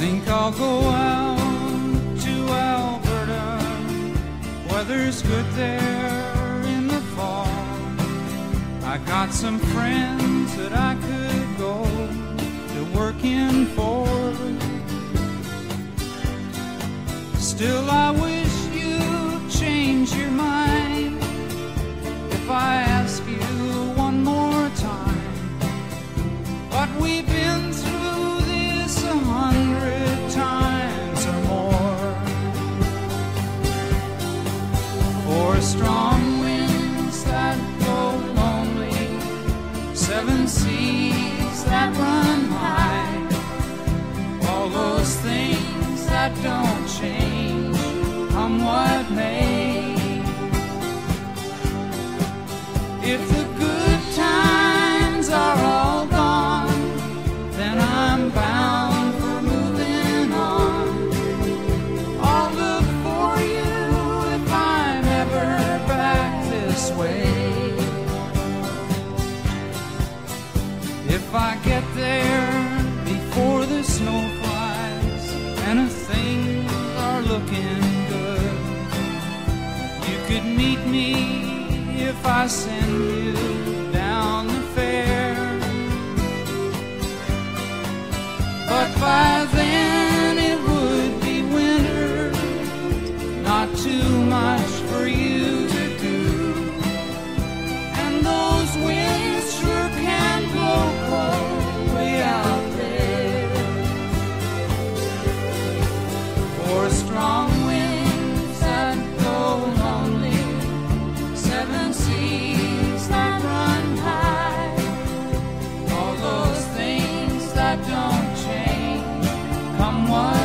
Think I'll go out to Alberta. Weather's good there in the fall. I got some friends that I could go to working for. Still, I wish Strong winds that blow lonely, seven seas that run high, all those things that don't change, come what may. If If I get there before the snow flies and things are looking good, you could meet me if I send you Someone.